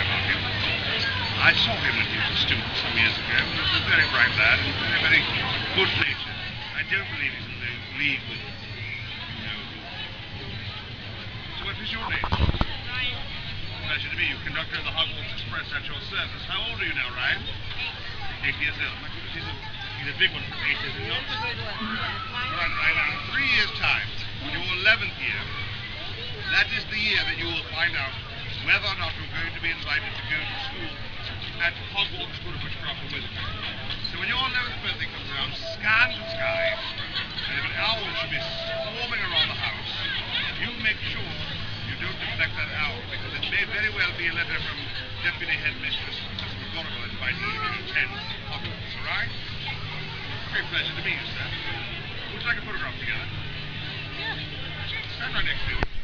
about him. I saw him when he was a student some years ago. He was a very bright lad and very, very good natured. I don't believe he's in the league with, you know, who. So what is your name? Pleasure to meet you, conductor of the Hogwarts Express at your service. How old are you now, Ryan? Eight years old. My goodness, he's a, he's a big one for eight years old. Right, Ryan, now in three years' time, when you're 11th year, that is the year that you will find out whether or not you're going to be invited to go to school at Hogwarts School of Witchcraft and Wizardry. So when your 11th birthday comes around, scan the sky, and if an owl should be swarming around the house, you make sure you don't deflect that owl, because it may very well be a letter from Deputy Headmistress Professor McGonagall inviting you to attend Hogwarts, all right? Great pleasure to meet you, sir. Would you like a photograph together? Yeah. Stand right next to you.